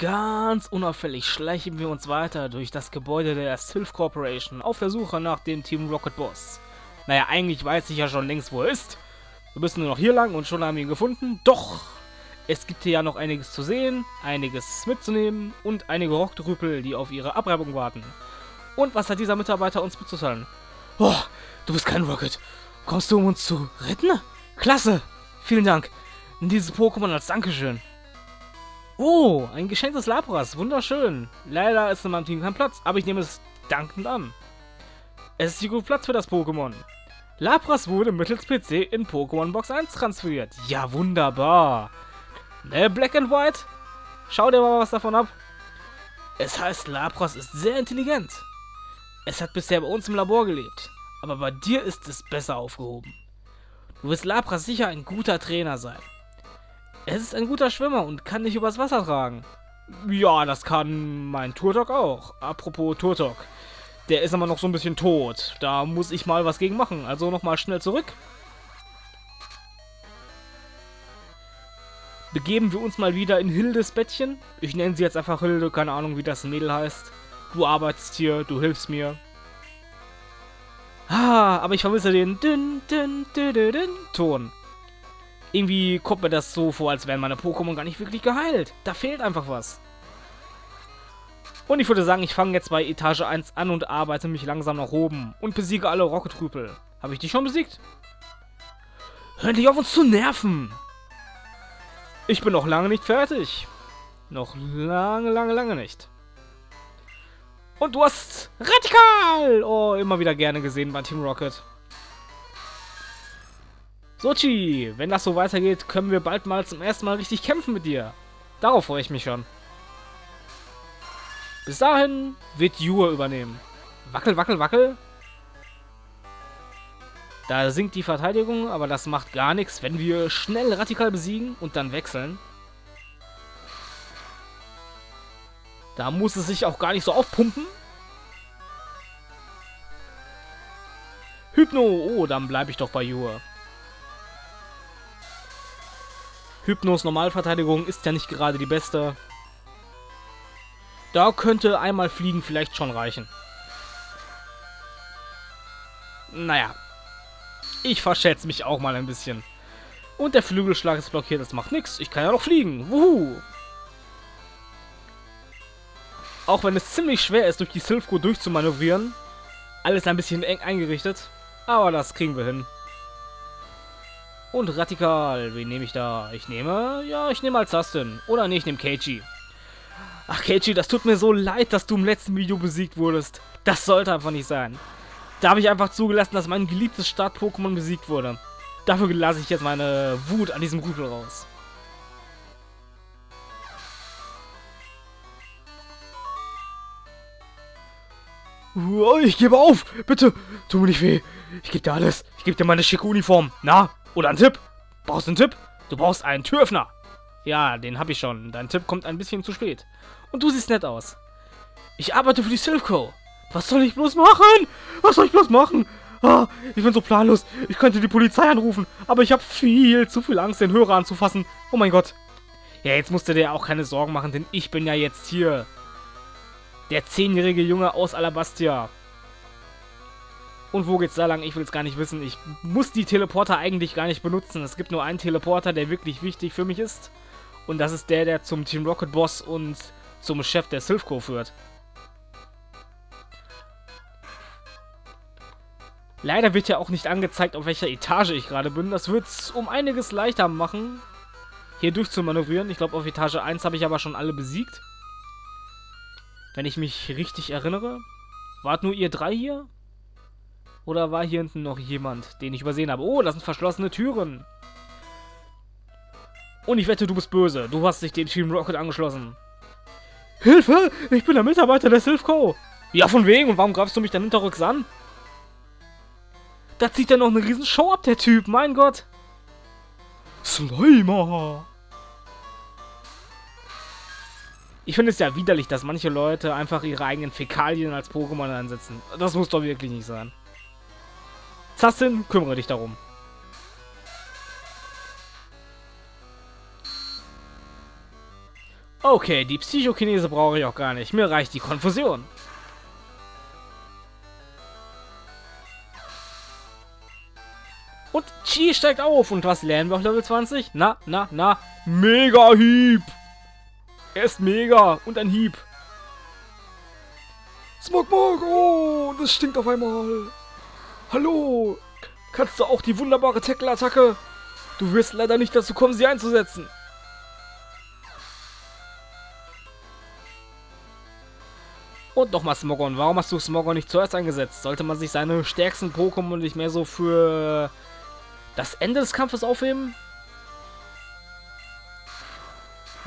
Ganz unauffällig schleichen wir uns weiter durch das Gebäude der Sylph Corporation auf der Suche nach dem Team Rocket Boss. Naja, eigentlich weiß ich ja schon längst, wo er ist. Wir müssen nur noch hier lang und schon haben wir ihn gefunden. Doch, es gibt hier ja noch einiges zu sehen, einiges mitzunehmen und einige Rocktrüppel, die auf ihre Abreibung warten. Und was hat dieser Mitarbeiter uns mitzuteilen? Oh, du bist kein Rocket. Kommst du, um uns zu retten? Klasse! Vielen Dank. Dieses Pokémon als Dankeschön. Oh, ein geschenktes Lapras. Wunderschön. Leider ist in meinem Team kein Platz, aber ich nehme es dankend an. Es ist hier gut Platz für das Pokémon. Lapras wurde mittels PC in Pokémon Box 1 transferiert. Ja, wunderbar. Ne, Black and White? Schau dir mal was davon ab. Es heißt, Lapras ist sehr intelligent. Es hat bisher bei uns im Labor gelebt, aber bei dir ist es besser aufgehoben. Du wirst Lapras sicher ein guter Trainer sein. Es ist ein guter Schwimmer und kann dich übers Wasser tragen. Ja, das kann mein Turtok auch. Apropos Turtok. Der ist aber noch so ein bisschen tot. Da muss ich mal was gegen machen. Also nochmal schnell zurück. Begeben wir uns mal wieder in Hildes Bettchen. Ich nenne sie jetzt einfach Hilde, keine Ahnung, wie das Mädel heißt. Du arbeitest hier, du hilfst mir. Ah, aber ich vermisse den dünn, dünn, dünn, dünn, Ton. Irgendwie kommt mir das so vor, als wären meine Pokémon gar nicht wirklich geheilt. Da fehlt einfach was. Und ich würde sagen, ich fange jetzt bei Etage 1 an und arbeite mich langsam nach oben und besiege alle Rocket-Rüpel. Habe ich die schon besiegt? Hör nicht auf uns zu nerven! Ich bin noch lange nicht fertig. Noch lange, lange, lange nicht. Und du hast Radikal! Oh, immer wieder gerne gesehen bei Team Rocket. Sochi, wenn das so weitergeht, können wir bald mal zum ersten Mal richtig kämpfen mit dir. Darauf freue ich mich schon. Bis dahin wird Jua übernehmen. Wackel, wackel, wackel. Da sinkt die Verteidigung, aber das macht gar nichts, wenn wir schnell radikal besiegen und dann wechseln. Da muss es sich auch gar nicht so aufpumpen. Hypno, oh, dann bleibe ich doch bei Jua. Hypnos Normalverteidigung ist ja nicht gerade die beste. Da könnte einmal fliegen vielleicht schon reichen. Naja. Ich verschätze mich auch mal ein bisschen. Und der Flügelschlag ist blockiert, das macht nichts. Ich kann ja noch fliegen. Wuhu. Auch wenn es ziemlich schwer ist, durch die Silphco durchzumanövrieren. Alles ein bisschen eng eingerichtet. Aber das kriegen wir hin. Und Radikal, wen nehme ich da? Ich nehme, ja, ich nehme als Dustin. Oder nee, ich nehme Keiichi. Ach, Keiichi, das tut mir so leid, dass du im letzten Video besiegt wurdest. Das sollte einfach nicht sein. Da habe ich einfach zugelassen, dass mein geliebtes Start-Pokémon besiegt wurde. Dafür lasse ich jetzt meine Wut an diesem Rüpel raus. Oh, ich gebe auf! Bitte, tu mir nicht weh. Ich gebe dir alles. Ich gebe dir meine schicke Uniform. Na, oder ein Tipp? Brauchst du einen Tipp? Du brauchst einen Türöffner. Ja, den habe ich schon. Dein Tipp kommt ein bisschen zu spät. Und du siehst nett aus. Ich arbeite für die Silphco. Was soll ich bloß machen? Was soll ich bloß machen? Ah, ich bin so planlos. Ich könnte die Polizei anrufen, aber ich habe viel zu viel Angst, den Hörer anzufassen. Oh mein Gott. Ja, jetzt musst du dir auch keine Sorgen machen, denn ich bin ja jetzt hier. Der zehnjährige Junge aus Alabastia. Und wo geht's da lang? Ich will es gar nicht wissen. Ich muss die Teleporter eigentlich gar nicht benutzen. Es gibt nur einen Teleporter, der wirklich wichtig für mich ist. Und das ist der, der zum Team Rocket Boss und zum Chef der Silphco führt. Leider wird ja auch nicht angezeigt, auf welcher Etage ich gerade bin. Das wird es um einiges leichter machen, hier durchzumanövrieren. Ich glaube, auf Etage 1 habe ich aber schon alle besiegt. Wenn ich mich richtig erinnere. Wart nur ihr drei hier? Oder war hier hinten noch jemand, den ich übersehen habe? Oh, das sind verschlossene Türen. Und ich wette, du bist böse. Du hast dich dem Team Rocket angeschlossen. Hilfe! Ich bin der Mitarbeiter der Silphco. Ja, von wegen. Und warum greifst du mich dann hinterrücks an? Da zieht er noch eine riesen Show ab, der Typ. Mein Gott. Slimer. Ich finde es ja widerlich, dass manche Leute einfach ihre eigenen Fäkalien als Pokémon einsetzen. Das muss doch wirklich nicht sein. Zassin, kümmere dich darum. Okay, die Psychokinese brauche ich auch gar nicht. Mir reicht die Konfusion. Und Chi steigt auf. Und was lernen wir auf Level 20? Na, na, na. Mega Hieb. Er ist mega. Und ein Hieb. Smogmog, oh, das stinkt auf einmal. Hallo, kannst du auch die wunderbare Tackle-Attacke? Du wirst leider nicht dazu kommen, sie einzusetzen. Und nochmal Smogon. Warum hast du Smogon nicht zuerst eingesetzt? Sollte man sich seine stärksten Pokémon nicht mehr so für das Ende des Kampfes aufheben?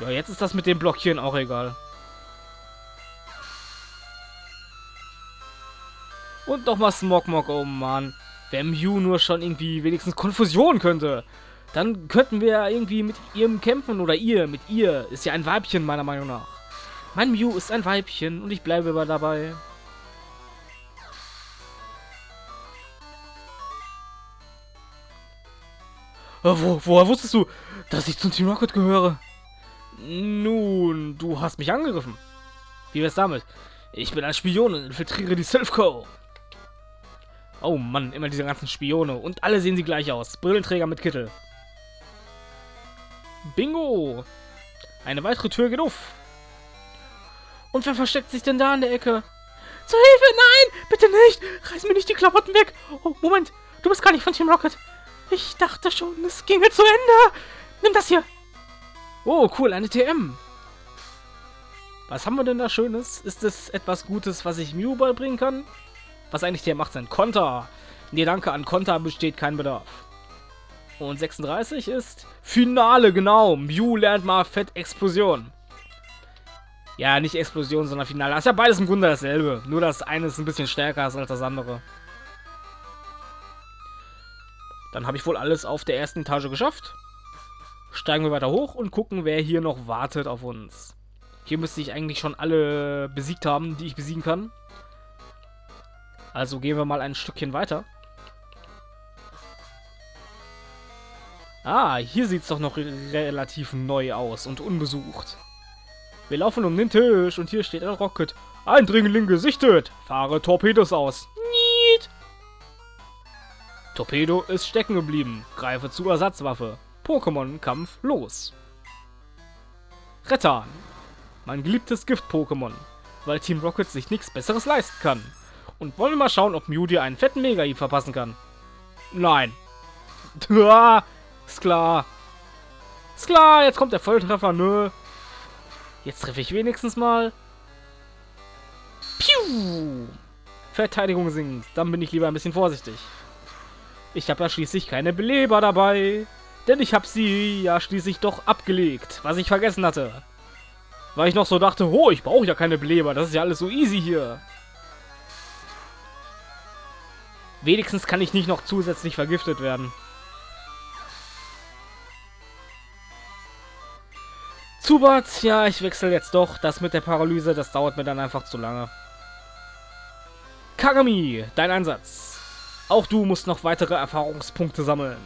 Ja, jetzt ist das mit dem Blockieren auch egal. Und nochmal Smogmog, oh Mann. Wenn Mew nur schon irgendwie wenigstens Konfusion könnte. Dann könnten wir ja irgendwie mit ihrem kämpfen. Oder ihr, mit ihr. Ist ja ein Weibchen, meiner Meinung nach. Mein Mew ist ein Weibchen und ich bleibe aber dabei. Äh, wo, woher wusstest du, dass ich zum Team Rocket gehöre? Nun, du hast mich angegriffen. Wie wär's damit? Ich bin ein Spion und infiltriere die Silphco. Oh Mann, immer diese ganzen Spione. Und alle sehen sie gleich aus. Brillenträger mit Kittel. Bingo! Eine weitere Tür geht auf. Und wer versteckt sich denn da in der Ecke? Zur Hilfe! Nein! Bitte nicht! Reiß mir nicht die Klamotten weg! Oh, Moment! Du bist gar nicht von Team Rocket. Ich dachte schon, es ginge zu Ende. Nimm das hier. Oh, cool, eine TM. Was haben wir denn da Schönes? Ist es etwas Gutes, was ich Mew beibringen kann? Was eigentlich der macht sein Konter. Nee, danke, an Konter besteht kein Bedarf. Und 36 ist Finale, genau. Mew lernt mal Fett Explosion. Ja, nicht Explosion, sondern Finale. Das ist ja beides im Grunde dasselbe. Nur das eine ist ein bisschen stärker als das andere. Dann habe ich wohl alles auf der ersten Etage geschafft. Steigen wir weiter hoch und gucken, wer hier noch wartet auf uns. Hier müsste ich eigentlich schon alle besiegt haben, die ich besiegen kann. Also gehen wir mal ein Stückchen weiter. Ah, hier sieht es doch noch relativ neu aus und unbesucht. Wir laufen um den Tisch und hier steht ein Rocket. Eindringling gesichtet. Fahre Torpedos aus. Niet. Torpedo ist stecken geblieben. Greife zu Ersatzwaffe. Pokémon-Kampf los. Rettan. Mein geliebtes Gift-Pokémon. Weil Team Rocket sich nichts besseres leisten kann. Und wollen wir mal schauen, ob Mew dir einen fetten mega verpassen kann. Nein. ist klar. Ist klar, jetzt kommt der Volltreffer, nö. Jetzt treffe ich wenigstens mal. Piu! Verteidigung sinkt. Dann bin ich lieber ein bisschen vorsichtig. Ich habe ja schließlich keine Beleber dabei. Denn ich habe sie ja schließlich doch abgelegt, was ich vergessen hatte. Weil ich noch so dachte, oh, ich brauche ja keine Beleber, das ist ja alles so easy hier. Wenigstens kann ich nicht noch zusätzlich vergiftet werden. Zubat, ja, ich wechsle jetzt doch. Das mit der Paralyse, das dauert mir dann einfach zu lange. Kagami, dein Einsatz. Auch du musst noch weitere Erfahrungspunkte sammeln.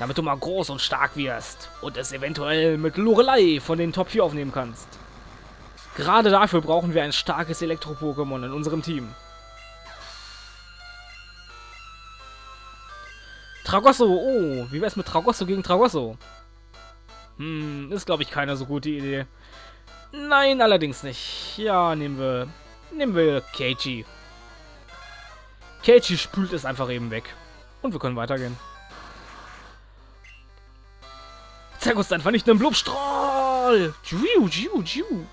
Damit du mal groß und stark wirst und es eventuell mit Lorelei von den Top 4 aufnehmen kannst. Gerade dafür brauchen wir ein starkes Elektro-Pokémon in unserem Team. Tragosso, oh, wie wär's mit Tragosso gegen Tragosso? Hm, ist glaube ich keine so gute Idee. Nein, allerdings nicht. Ja, nehmen wir, nehmen wir Keiichi. Keiichi spült es einfach eben weg. Und wir können weitergehen. Zeig uns deinen vernichtenden Blubstrahl! Jiu, jiu, jiu.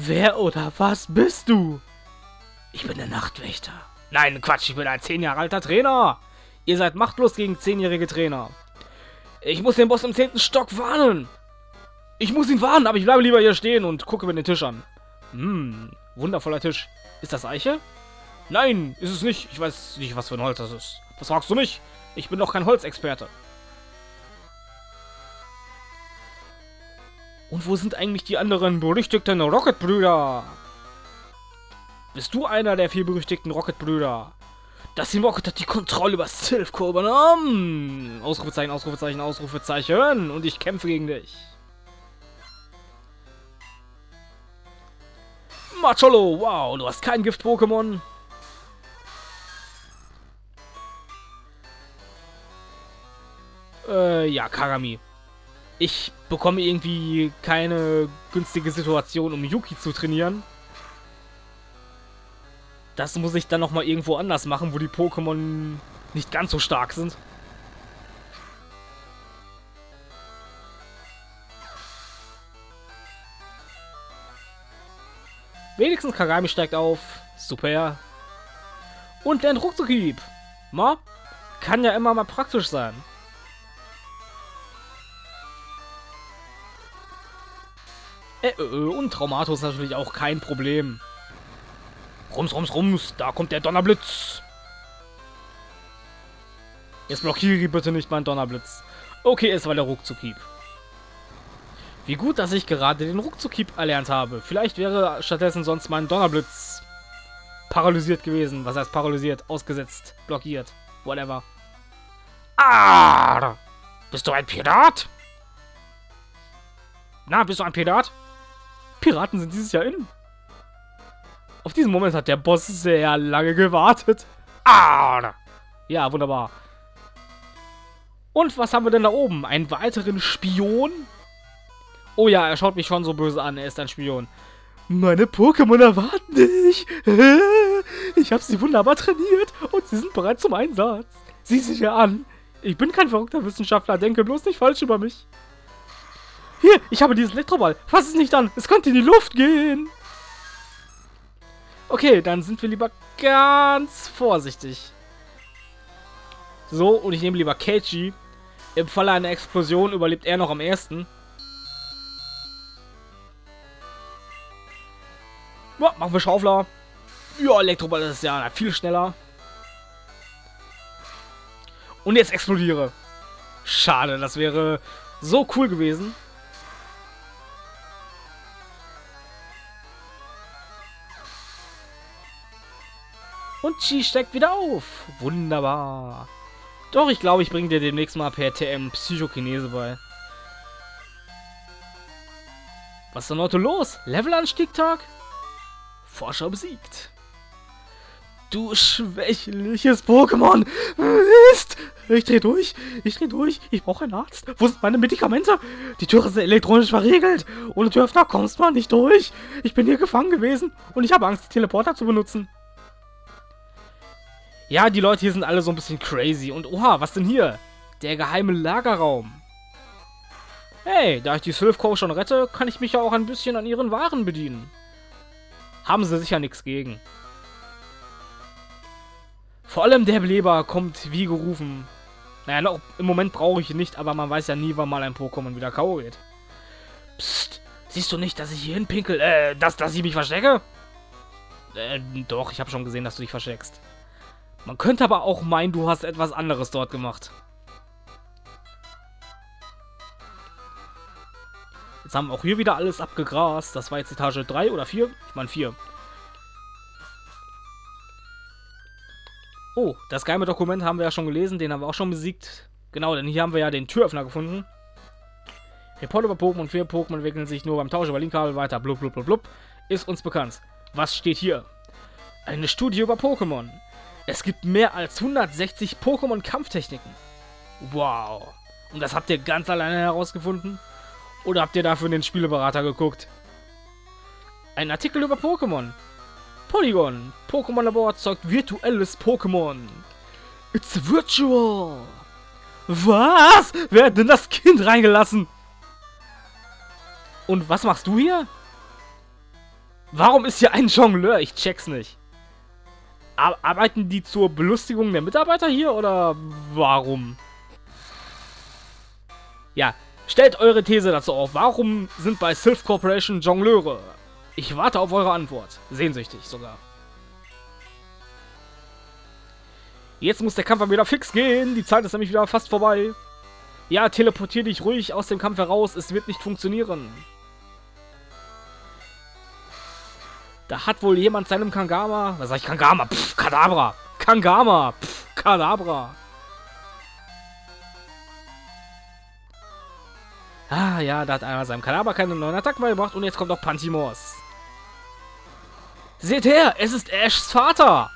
Wer oder was bist du? Ich bin der Nachtwächter. Nein, Quatsch, ich bin ein 10 Jahre alter Trainer. Ihr seid machtlos gegen 10-jährige Trainer. Ich muss den Boss im 10. Stock warnen. Ich muss ihn warnen, aber ich bleibe lieber hier stehen und gucke mir den Tisch an. Hm, wundervoller Tisch. Ist das Eiche? Nein, ist es nicht. Ich weiß nicht, was für ein Holz das ist. Was fragst du mich? Ich bin doch kein Holzexperte. Und wo sind eigentlich die anderen berüchtigten Rocket-Brüder? Bist du einer der vier berüchtigten Rocket-Brüder? Das Team Rocket hat die Kontrolle über Silphco übernommen. Ausrufezeichen, Ausrufezeichen, Ausrufezeichen. Und ich kämpfe gegen dich. Macholo, wow, du hast kein Gift-Pokémon. Äh, ja, Kagami. Ich bekomme irgendwie keine günstige Situation, um Yuki zu trainieren. Das muss ich dann nochmal irgendwo anders machen, wo die Pokémon nicht ganz so stark sind. Wenigstens Kagami steigt auf. Super. Und lernt Ruckzuckhieb. Ma? Kann ja immer mal praktisch sein. Äh, äh, und Traumatus natürlich auch kein Problem. Rums, rums, rums, da kommt der Donnerblitz. Jetzt blockiere bitte nicht meinen Donnerblitz. Okay, es war der Ruckzuckhieb. Wie gut, dass ich gerade den Ruckzuckhieb erlernt habe. Vielleicht wäre stattdessen sonst mein Donnerblitz paralysiert gewesen. Was heißt paralysiert? Ausgesetzt, blockiert, whatever. Ah! Bist du ein Pirat? Na, bist du ein Pirat? Piraten sind dieses Jahr in. Auf diesen Moment hat der Boss sehr lange gewartet. Ah! Ja, wunderbar. Und was haben wir denn da oben? Einen weiteren Spion? Oh ja, er schaut mich schon so böse an. Er ist ein Spion. Meine Pokémon erwarten dich. Ich habe sie wunderbar trainiert und sie sind bereit zum Einsatz. Sieh sie dir an. Ich bin kein verrückter Wissenschaftler. Denke bloß nicht falsch über mich. Hier, ich habe dieses Elektroball. Fass es nicht an. Es könnte in die Luft gehen. Okay, dann sind wir lieber ganz vorsichtig. So, und ich nehme lieber Keiji. Im Falle einer Explosion überlebt er noch am ersten. Ja, machen wir Schaufler. Ja, Elektroball ist ja viel schneller. Und jetzt explodiere. Schade, das wäre so cool gewesen. Chi steckt wieder auf. Wunderbar. Doch, ich glaube, ich bringe dir demnächst mal per TM Psychokinese bei. Was ist denn heute los? Levelanstieg-Tag? Forscher besiegt. Du schwächliches Pokémon! Mist! Ich dreh durch! Ich dreh durch! Ich brauche einen Arzt! Wo sind meine Medikamente? Die Tür ist elektronisch verriegelt! Ohne Türöffner kommst man nicht durch! Ich bin hier gefangen gewesen und ich habe Angst, die Teleporter zu benutzen. Ja, die Leute hier sind alle so ein bisschen crazy. Und oha, was denn hier? Der geheime Lagerraum. Hey, da ich die Sylphco schon rette, kann ich mich ja auch ein bisschen an ihren Waren bedienen. Haben sie sicher nichts gegen. Vor allem der Beleber kommt wie gerufen. Naja, noch, im Moment brauche ich ihn nicht, aber man weiß ja nie, wann mal ein Pokémon wieder K.O. geht. Psst, siehst du nicht, dass ich hier hinpinkel, äh, dass, dass ich mich verstecke? Äh, doch, ich habe schon gesehen, dass du dich versteckst. Man könnte aber auch meinen, du hast etwas anderes dort gemacht. Jetzt haben wir auch hier wieder alles abgegrast. Das war jetzt Etage 3 oder 4? Ich meine 4. Oh, das geheime Dokument haben wir ja schon gelesen. Den haben wir auch schon besiegt. Genau, denn hier haben wir ja den Türöffner gefunden. Report über Pokémon 4 Pokémon entwickeln sich nur beim Tausch über Linkkabel weiter. Blub, blub, blub, blub. Ist uns bekannt. Was steht hier? Eine Studie über Pokémon. Es gibt mehr als 160 Pokémon-Kampftechniken. Wow. Und das habt ihr ganz alleine herausgefunden? Oder habt ihr dafür in den Spieleberater geguckt? Ein Artikel über Pokémon. Polygon. Pokémon Labor erzeugt virtuelles Pokémon. It's virtual. Was? Wer hat denn das Kind reingelassen? Und was machst du hier? Warum ist hier ein Jongleur? Ich check's nicht. Arbeiten die zur Belustigung der Mitarbeiter hier oder warum? Ja, stellt eure These dazu auf. Warum sind bei Sylph Corporation Jongleure? Ich warte auf eure Antwort. Sehnsüchtig sogar. Jetzt muss der Kampf wieder fix gehen. Die Zeit ist nämlich wieder fast vorbei. Ja, teleportier dich ruhig aus dem Kampf heraus. Es wird nicht funktionieren. Da hat wohl jemand seinem Kangama, was sag ich, Kangama, pff, Kadabra, Kangama. Pff, Kadabra. Ah, ja, da hat einer seinem Kadabra keine neuen Attacken mehr gemacht und jetzt kommt auch Pantimos. Seht her, es ist Ashs Vater.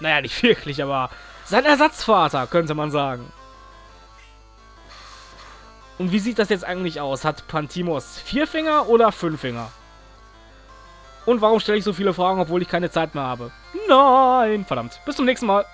Naja, nicht wirklich, aber sein Ersatzvater, könnte man sagen. Und wie sieht das jetzt eigentlich aus? Hat Pantimos vier Finger oder fünf Finger? Und warum stelle ich so viele Fragen, obwohl ich keine Zeit mehr habe? Nein! Verdammt. Bis zum nächsten Mal.